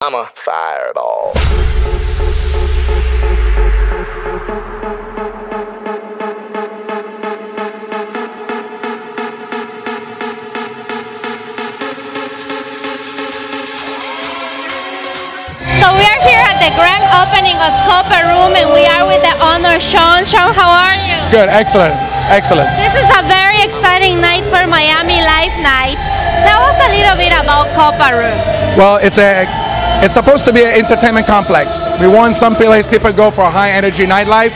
I'm a fireball. So we are here at the grand opening of Copa Room and we are with the owner Sean. Sean, how are you? Good, excellent, excellent. This is a very exciting night for Miami Life Night. Tell us a little bit about Copa Room. Well, it's a it's supposed to be an entertainment complex. We want some place people go for a high energy nightlife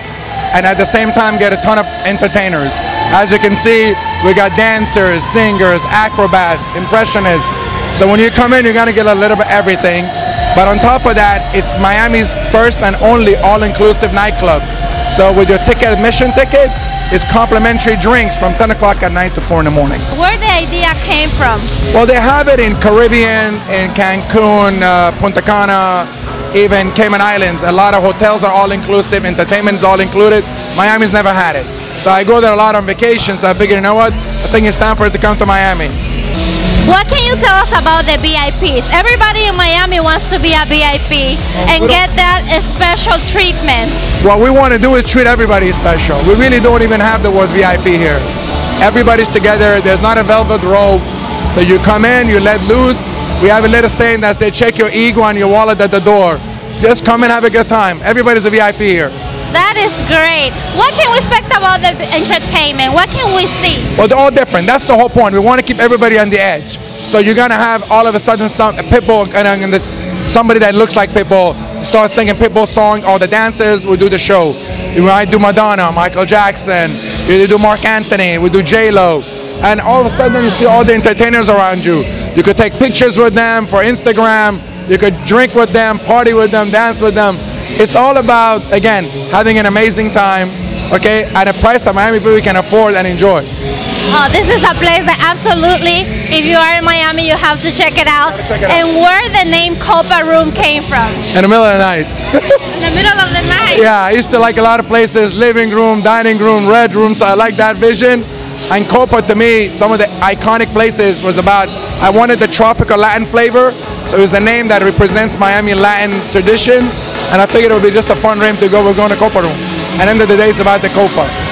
and at the same time get a ton of entertainers. As you can see, we got dancers, singers, acrobats, impressionists. So when you come in, you're gonna get a little bit of everything. But on top of that, it's Miami's first and only all-inclusive nightclub. So with your ticket, admission ticket, it's complimentary drinks from 10 o'clock at night to 4 in the morning. Where the idea came from? Well, they have it in Caribbean, in Cancun, uh, Punta Cana, even Cayman Islands. A lot of hotels are all-inclusive, entertainment is all included. Miami's never had it. So I go there a lot on vacation, so I figured, you know what, I think it's time for it to come to Miami. What can you tell us about the VIPs? Everybody in Miami wants to be a VIP and get that special treatment. What we want to do is treat everybody special. We really don't even have the word VIP here. Everybody's together. There's not a velvet rope. So you come in, you let loose. We have a little saying that says, check your ego and your wallet at the door. Just come and have a good time. Everybody's a VIP here. That is great. What can we expect about the entertainment? What can we see? Well, they're all different. That's the whole point. We want to keep everybody on the edge. So you're gonna have all of a sudden some Pitbull and, and the, somebody that looks like Pitbull start singing Pitbull song. All the dancers will do the show. You might do Madonna, Michael Jackson. You do Marc Anthony. We do J Lo. And all of a sudden you see all the entertainers around you. You could take pictures with them for Instagram. You could drink with them, party with them, dance with them. It's all about, again, having an amazing time, okay, at a price that Miami people can afford and enjoy. Oh, this is a place that absolutely, if you are in Miami, you have to check it out. Check it out. and where the name Copa Room came from? In the middle of the night. In the middle of the night. yeah, I used to like a lot of places, living room, dining room, red room, so I like that vision. And Copa to me, some of the iconic places was about, I wanted the tropical Latin flavor, so it was a name that represents Miami Latin tradition. And I figured it would be just a fun name to go, we're going to Copa Room. And end of the day, it's about the Copa.